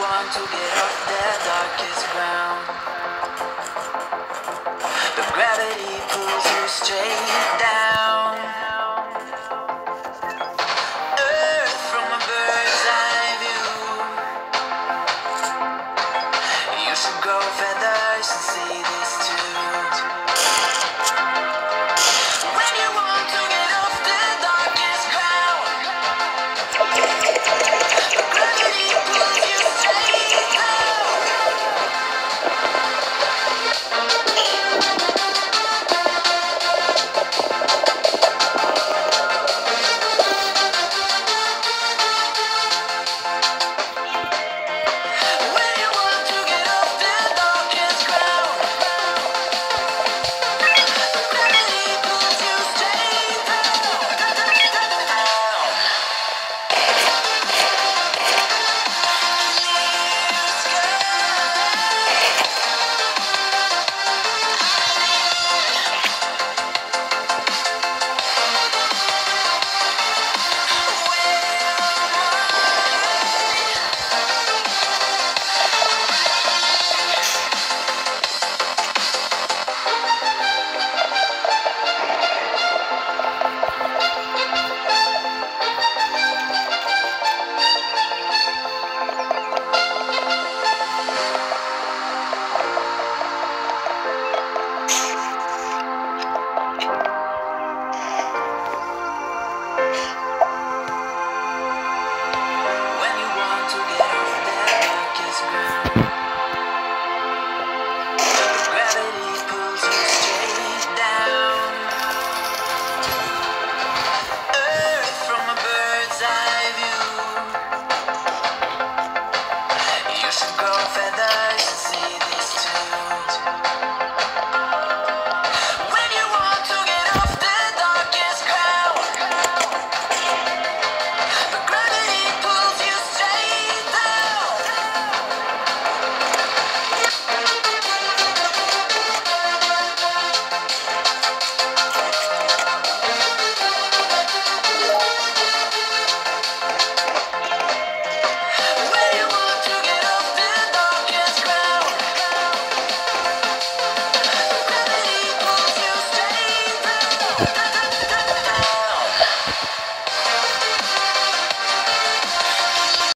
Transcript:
one to get off their darkest ground. But gravity pulls you straight down. Earth from a bird's eye view. You should grow feathers and see this. life.